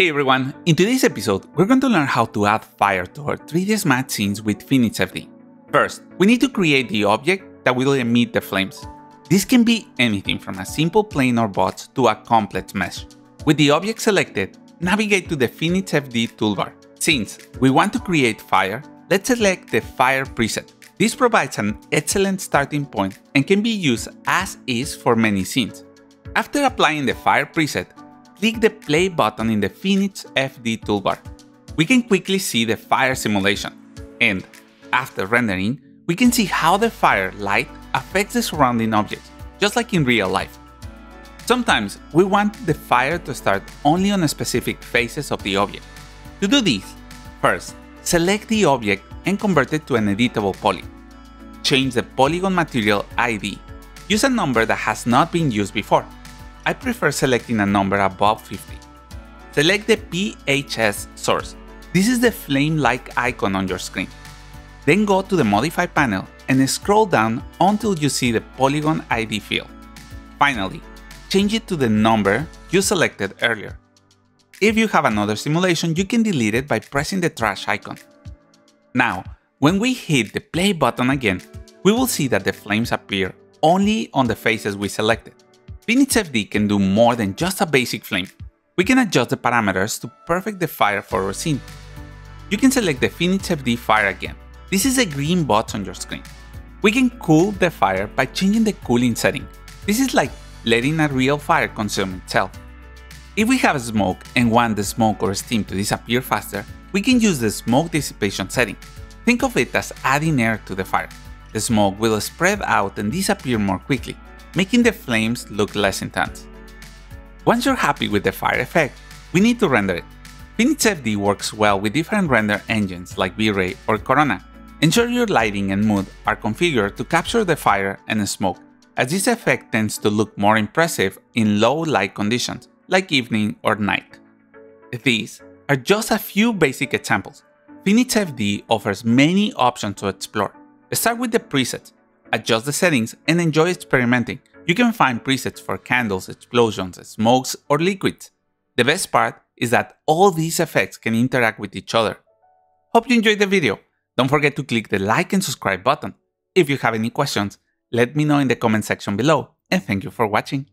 Hey everyone, in today's episode, we're going to learn how to add fire to our 3ds Max scenes with Phoenix FD. First, we need to create the object that will emit the flames. This can be anything from a simple plane or box to a complex mesh. With the object selected, navigate to the Phoenix FD toolbar. Since we want to create fire, let's select the fire preset. This provides an excellent starting point and can be used as is for many scenes. After applying the fire preset, click the play button in the Phoenix FD toolbar. We can quickly see the fire simulation, and after rendering, we can see how the fire light affects the surrounding objects, just like in real life. Sometimes we want the fire to start only on specific faces of the object. To do this, first, select the object and convert it to an editable poly. Change the polygon material ID. Use a number that has not been used before. I prefer selecting a number above 50. Select the PHX source. This is the flame-like icon on your screen. Then go to the Modify panel and scroll down until you see the Polygon ID field. Finally, change it to the number you selected earlier. If you have another simulation, you can delete it by pressing the trash icon. Now, when we hit the play button again, we will see that the flames appear only on the faces we selected. FD can do more than just a basic flame. We can adjust the parameters to perfect the fire for our scene. You can select the FD fire again. This is a green box on your screen. We can cool the fire by changing the cooling setting. This is like letting a real fire consume itself. If we have smoke and want the smoke or steam to disappear faster, we can use the smoke dissipation setting. Think of it as adding air to the fire. The smoke will spread out and disappear more quickly making the flames look less intense. Once you're happy with the fire effect, we need to render it. Phoenix FD works well with different render engines like V-Ray or Corona. Ensure your lighting and mood are configured to capture the fire and smoke, as this effect tends to look more impressive in low light conditions, like evening or night. These are just a few basic examples. Phoenix FD offers many options to explore. Start with the presets, adjust the settings, and enjoy experimenting. You can find presets for candles, explosions, smokes, or liquids. The best part is that all these effects can interact with each other. Hope you enjoyed the video. Don't forget to click the like and subscribe button. If you have any questions, let me know in the comment section below, and thank you for watching.